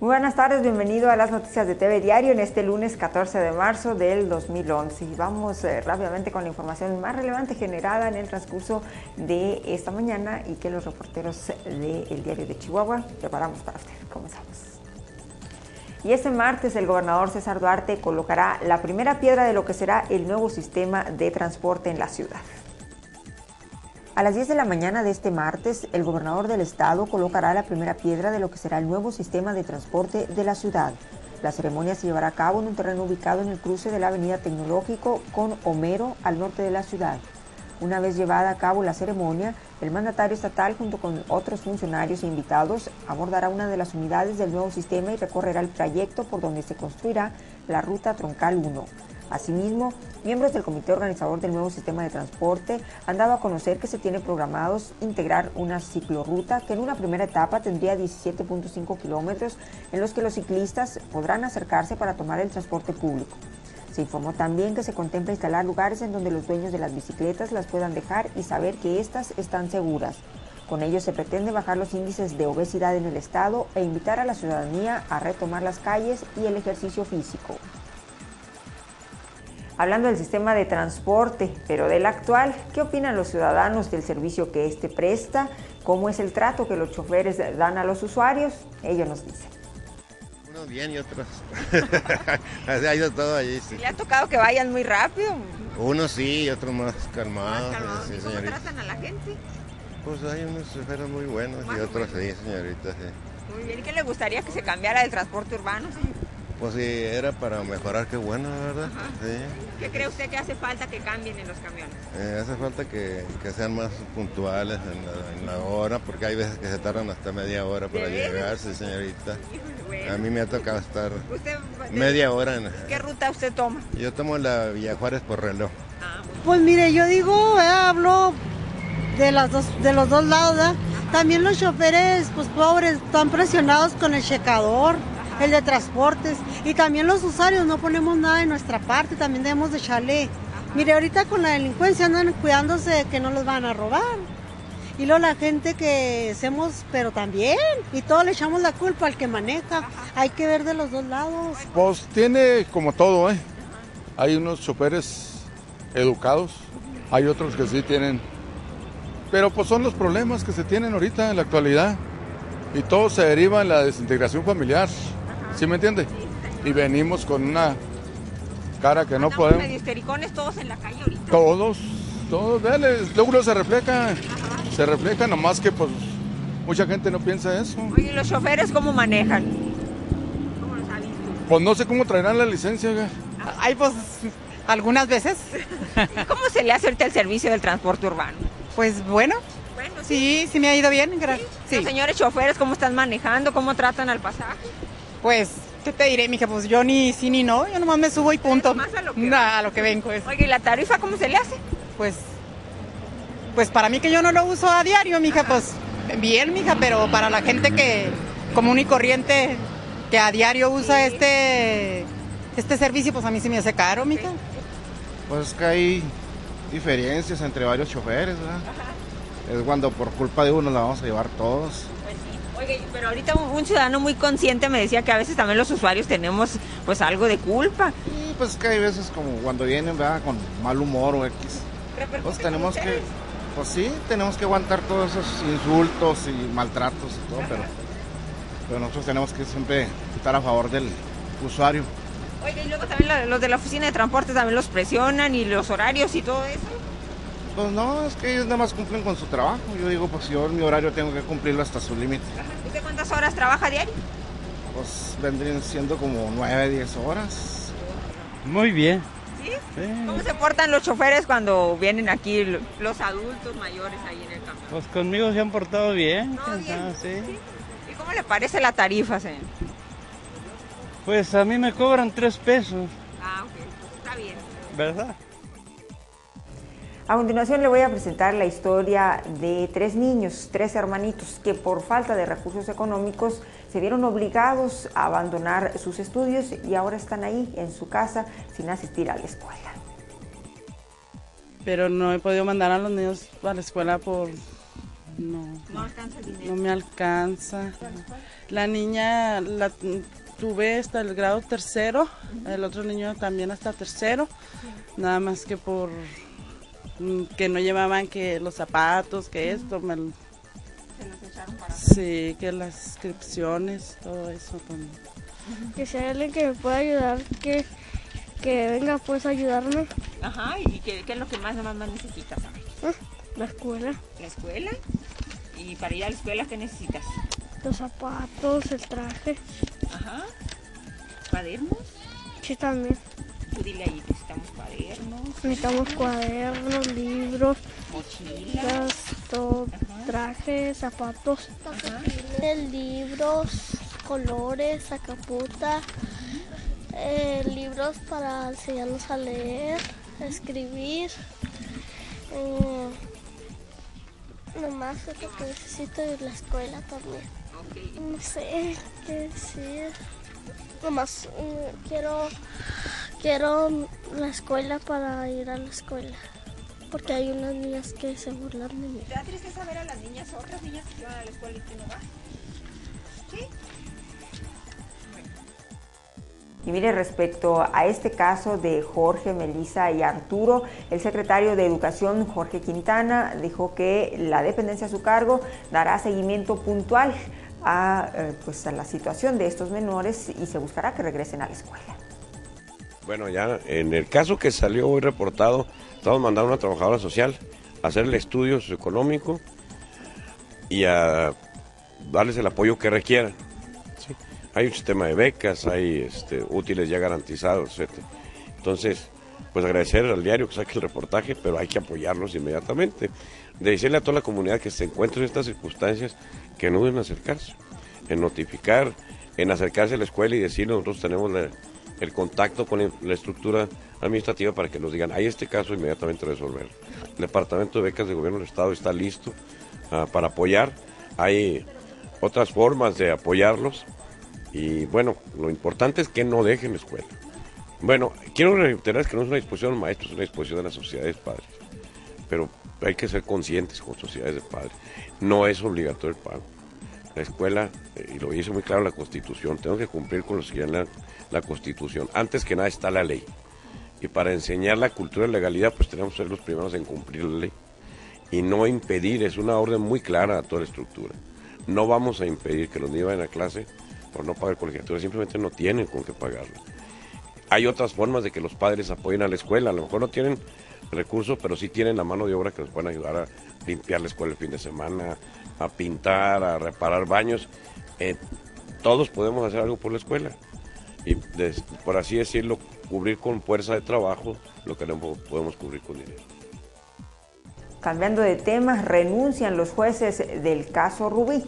Muy buenas tardes, bienvenido a las noticias de TV Diario en este lunes 14 de marzo del 2011. Y vamos eh, rápidamente con la información más relevante generada en el transcurso de esta mañana y que los reporteros del Diario de Chihuahua preparamos para usted. Comenzamos. Y este martes el gobernador César Duarte colocará la primera piedra de lo que será el nuevo sistema de transporte en la ciudad. A las 10 de la mañana de este martes, el gobernador del estado colocará la primera piedra de lo que será el nuevo sistema de transporte de la ciudad. La ceremonia se llevará a cabo en un terreno ubicado en el cruce de la Avenida Tecnológico con Homero al norte de la ciudad. Una vez llevada a cabo la ceremonia, el mandatario estatal junto con otros funcionarios e invitados abordará una de las unidades del nuevo sistema y recorrerá el trayecto por donde se construirá la ruta troncal 1. Asimismo, miembros del comité organizador del nuevo sistema de transporte han dado a conocer que se tiene programados integrar una ciclorruta que en una primera etapa tendría 17.5 kilómetros en los que los ciclistas podrán acercarse para tomar el transporte público. Se informó también que se contempla instalar lugares en donde los dueños de las bicicletas las puedan dejar y saber que éstas están seguras. Con ello se pretende bajar los índices de obesidad en el estado e invitar a la ciudadanía a retomar las calles y el ejercicio físico hablando del sistema de transporte, pero del actual, ¿qué opinan los ciudadanos del servicio que éste presta? ¿Cómo es el trato que los choferes dan a los usuarios? Ellos nos dicen. Unos bien y otros. Hay de todo allí. Sí. ¿Le ha tocado que vayan muy rápido? Unos sí y otros más calmados. ¿Y cómo tratan a la gente? Pues hay unos choferes muy buenos y otros sí, señorita. Muy bien. ¿Y qué le gustaría que se cambiara el transporte urbano, señor? Pues sí, era para mejorar, qué bueno, ¿verdad? ¿Qué cree usted que hace falta que cambien en los camiones? Eh, hace falta que, sean más puntuales en la, hora, porque hay veces que se tardan hasta media hora para llegar, sí, señorita. A mí me ha tocado estar media hora. En, ¿Qué ruta usted toma? Yo tomo la Villa Juárez por reloj. Ah, pues mire, yo digo, eh, hablo de, las dos, de los dos lados, También los choferes, pues pobres, están presionados con el checador el de transportes y también los usuarios no ponemos nada de nuestra parte, también debemos de echarle. Mire, ahorita con la delincuencia andan cuidándose de que no los van a robar. Y luego la gente que hacemos, pero también, y todos le echamos la culpa al que maneja. Hay que ver de los dos lados. Pues tiene como todo, ¿eh? Hay unos choferes educados, hay otros que sí tienen. Pero pues son los problemas que se tienen ahorita en la actualidad. Y todo se deriva en la desintegración familiar. ¿Sí me entiende? Y venimos con una cara que no podemos. medio histericones todos en la calle ahorita. Todos, todos, dale, luego se refleja, se refleja, nomás que pues mucha gente no piensa eso. Oye, ¿y los choferes cómo manejan? ¿Cómo los ha visto? Pues no sé cómo traerán la licencia, güey. Ay, pues algunas veces. ¿Y cómo se le hace ahorita el servicio del transporte urbano? Pues bueno. Bueno, sí, sí, me ha ido bien, gracias. ¿Sí? Los señores choferes, ¿cómo están manejando? ¿Cómo tratan al pasaje? Pues, ¿qué te diré, mija? Pues yo ni sí ni no, yo nomás me subo y punto. Más a lo que, a lo que vengo. Es. Oye, ¿y la tarifa cómo se le hace? Pues, pues para mí que yo no lo uso a diario, mija, pues bien, mija, pero para la gente que común y corriente que a diario usa este este servicio, pues a mí se me hace caro, mija. Pues que hay diferencias entre varios choferes, ¿verdad? Es cuando por culpa de uno la vamos a llevar todos. Oye, pero ahorita un, ciudadano muy consciente me decía que a veces también los usuarios tenemos pues algo de culpa. Sí, pues que hay veces como cuando vienen, ¿verdad? Con mal humor o X. Pues tenemos que, pues sí, tenemos que aguantar todos esos insultos y maltratos y todo, pero, pero nosotros tenemos que siempre estar a favor del usuario. Oye, y luego también los de la oficina de transporte también los presionan y los horarios y todo eso. Pues no, es que ellos nada más cumplen con su trabajo. Yo digo, pues yo en mi horario tengo que cumplirlo hasta su límite. ¿Usted cuántas horas trabaja diario? Pues vendrían siendo como 9, 10 horas. Muy bien. ¿Sí? cómo se portan los choferes cuando vienen aquí los adultos mayores ahí en el campo? Pues conmigo se han portado bien. ¿Sí? ¿Y cómo le parece la tarifa, señor? Pues a mí me cobran 3 pesos. Ah, ok. Está bien. ¿Verdad? A continuación le voy a presentar la historia de tres niños, tres hermanitos, que por falta de recursos económicos se vieron obligados a abandonar sus estudios y ahora están ahí en su casa sin asistir a la escuela. Pero no he podido mandar a los niños a la escuela por No. ¿No alcanza el dinero? No me alcanza. La niña la tuve hasta el grado tercero, el otro niño también hasta tercero, nada más que por que no llevaban que los zapatos, que esto, me, sí, que las inscripciones, todo eso también. Que sea alguien que me pueda ayudar, que, que venga pues a ayudarme. Ajá, ¿y qué, qué es lo que más, más, más necesitas? Ah, La escuela, ¿La escuela? ¿Y para ir a la escuela qué necesitas? los zapatos, el traje. Ajá. ¿Cuadernos? Sí, también. Tú dile ahí, necesitamos cuadernos, Necesitamos cuadernos, libros, mochilas. las, todo, trajes, zapatos. libros, colores, sacaputa, eh, libros para enseñarnos a leer, a escribir. Eh, nomás es lo que necesito de la escuela también. No sé qué decir. Nomás mm, quiero, quiero la escuela para ir a la escuela. Porque hay unas niñas que se burlan de mí. ¿Te da tristeza ver a las niñas, otras niñas que van a la escuela y tú no vas? ¿Sí? Y mire, respecto a este caso de Jorge, Melisa y Arturo, el secretario de Educación, Jorge Quintana, dijo que la dependencia a su cargo dará seguimiento puntual a, eh, pues, a la situación de estos menores y se buscará que regresen a la escuela. Bueno, ya en el caso que salió hoy reportado, estamos mandando a una trabajadora social a hacer el estudio socioeconómico y a darles el apoyo que requieran. Hay un sistema de becas, hay este, útiles ya garantizados, etc. Entonces, pues agradecer al diario que saque el reportaje, pero hay que apoyarlos inmediatamente. De decirle a toda la comunidad que se encuentre en estas circunstancias que no deben acercarse, en notificar, en acercarse a la escuela y decir nosotros tenemos la- el contacto con la- estructura administrativa para que nos digan, hay este caso, inmediatamente resolverlo. El Departamento de Becas del Gobierno del Estado está listo ah, para apoyar. Hay otras formas de apoyarlos y bueno, lo importante es que no dejen la escuela. Bueno, quiero reiterar que no es una disposición de los maestros, es una disposición de las sociedades de padres. Pero hay que ser conscientes con sociedades de padres. No es obligatorio el pago. La escuela, eh, y lo dice muy claro la Constitución, tengo que cumplir con lo que sería la, la Constitución. Antes que nada está la ley. Y para enseñar la cultura de legalidad, pues tenemos que ser los primeros en cumplir la ley. Y no impedir, es una orden muy clara a toda la estructura. No vamos a impedir que los niños vayan a clase por no pagar colegiatura, simplemente no tienen con qué pagarla. Hay otras formas de que los padres apoyen a la escuela, a lo mejor no tienen recursos, pero sí tienen la mano de obra que nos pueden ayudar a limpiar la escuela el fin de semana, a pintar, a reparar baños. Eh, todos podemos hacer algo por la escuela y, por así decirlo, cubrir con fuerza de trabajo lo que no podemos cubrir con dinero. Cambiando de tema, renuncian los jueces del caso Rubí.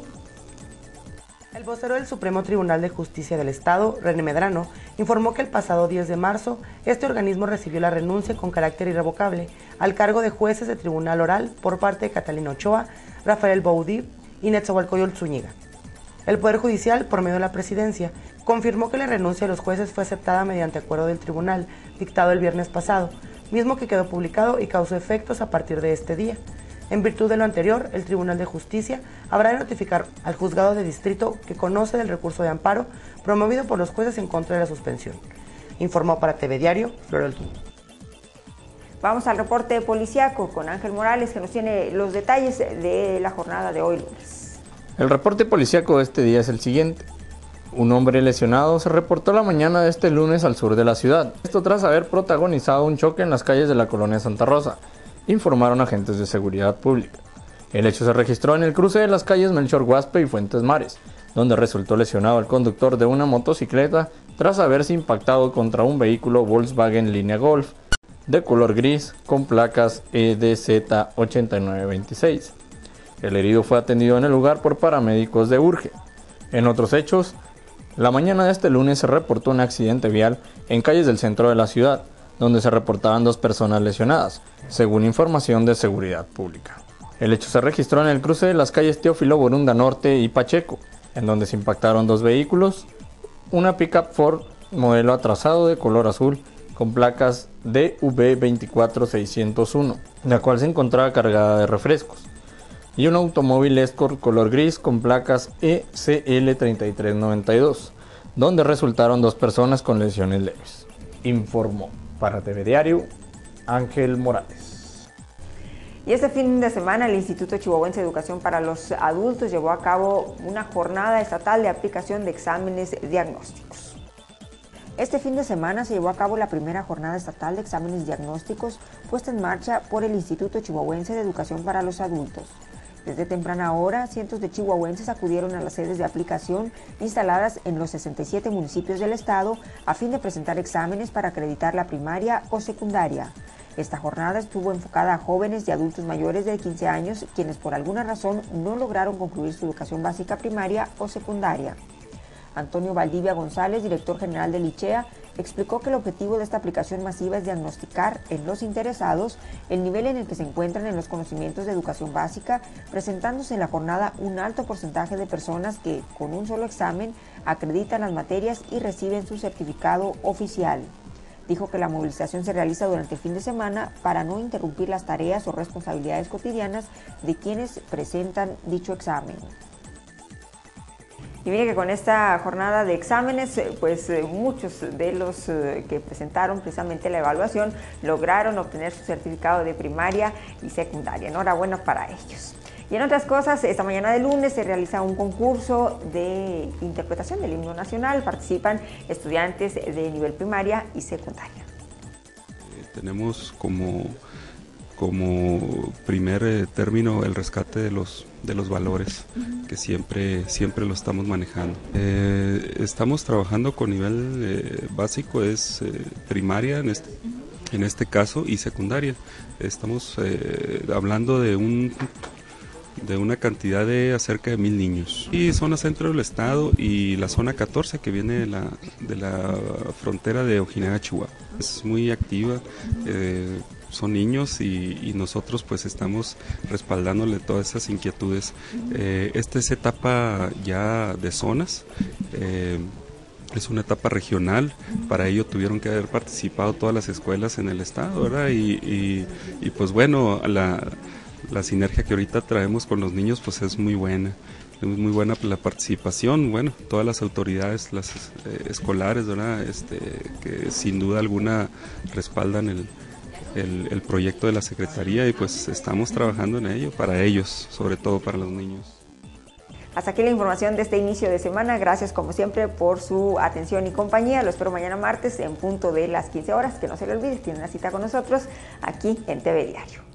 El vocero del Supremo Tribunal de Justicia del Estado, René Medrano, informó que el pasado 10 de marzo este organismo recibió la renuncia con carácter irrevocable al cargo de jueces de tribunal oral por parte de Catalina Ochoa, Rafael Baudí y Netzahualcoyol Zúñiga. El Poder Judicial, por medio de la Presidencia, confirmó que la renuncia de los jueces fue aceptada mediante acuerdo del tribunal dictado el viernes pasado, mismo que quedó publicado y causó efectos a partir de este día. En virtud de lo anterior, el Tribunal de Justicia habrá de notificar al juzgado de distrito que conoce del recurso de amparo promovido por los jueces en contra de la suspensión. Informó para TV Diario, Florel Tú. Vamos al reporte policiaco con Ángel Morales que nos tiene los detalles de la jornada de hoy lunes. El reporte policíaco de este día es el siguiente. Un hombre lesionado se reportó la mañana de este lunes al sur de la ciudad. Esto tras haber protagonizado un choque en las calles de la colonia Santa Rosa, informaron agentes de seguridad pública. El hecho se registró en el cruce de las calles Melchor Guaspe y Fuentes Mares, donde resultó lesionado el conductor de una motocicleta tras haberse impactado contra un vehículo Volkswagen Línea Golf de color gris con placas E EDZ8926. El herido fue atendido en el lugar por paramédicos de Urge. En otros hechos, la mañana de este lunes se reportó un accidente vial en calles del centro de la ciudad, donde se reportaban dos personas lesionadas, según información de seguridad pública. El hecho se registró en el cruce de las calles Teófilo Borunda Norte y Pacheco, en donde se impactaron dos vehículos, una pickup Ford modelo atrasado de color azul con placas DV24601, la cual se encontraba cargada de refrescos. Y un automóvil Escort color gris con placas ECL3392, donde resultaron dos personas con lesiones leves. Informó para TV Diario Ángel Morales. Y este fin de semana el Instituto Chihuahuense de Educación para los Adultos llevó a cabo una jornada estatal de aplicación de exámenes diagnósticos. Este fin de semana se llevó a cabo la primera jornada estatal de exámenes diagnósticos puesta en marcha por el Instituto Chihuahuense de Educación para los Adultos. Desde temprana hora, cientos de chihuahuenses acudieron a las sedes de aplicación instaladas en los 67 municipios del estado a fin de presentar exámenes para acreditar la primaria o secundaria. Esta jornada estuvo enfocada a jóvenes y adultos mayores de 15 años quienes por alguna razón no lograron concluir su educación básica primaria o secundaria. Antonio Valdivia González, director general del ICHEA, explicó que el objetivo de esta aplicación masiva es diagnosticar en los interesados el nivel en el que se encuentran en los conocimientos de educación básica, presentándose en la jornada un alto porcentaje de personas que, con un solo examen, acreditan las materias y reciben su certificado oficial. Dijo que la movilización se realiza durante el fin de semana para no interrumpir las tareas o responsabilidades cotidianas de quienes presentan dicho examen. Y mire que con esta jornada de exámenes, eh, pues eh, muchos de los eh, que presentaron precisamente la evaluación lograron obtener su certificado de primaria y secundaria. Enhorabuena para ellos. Y en otras cosas, esta mañana de lunes se realiza un concurso de interpretación del himno nacional. Participan estudiantes de nivel primaria y secundaria. tenemos como, como primer término el rescate de los de los valores que siempre, siempre lo estamos manejando. Eh, estamos trabajando con nivel eh, básico, es eh, primaria en este, en este caso y secundaria. Estamos hablando de un de una cantidad de cerca de mil niños. Y zona centro del estado y la zona 14 que viene de la, de la frontera de Ojinaga, Chihuahua. Es muy activa son niños y, nosotros pues estamos respaldándole todas esas inquietudes. Eh, esta es etapa ya de zonas. Eh, es una etapa regional, para ello tuvieron que haber participado todas las escuelas en el estado, ¿verdad? Y, pues bueno, la, sinergia que ahorita traemos con los niños pues es muy buena es muy buena la participación, bueno, todas las autoridades, las eh, escolares, ¿verdad? Este, que sin duda alguna respaldan el, el, proyecto de la Secretaría y pues estamos trabajando en ello para ellos, sobre todo para los niños. Hasta aquí la información de este inicio de semana. Gracias como siempre por su atención y compañía. Lo espero mañana martes en punto de las 15 horas. Que no se le olvide, tiene una cita con nosotros aquí en TV Diario.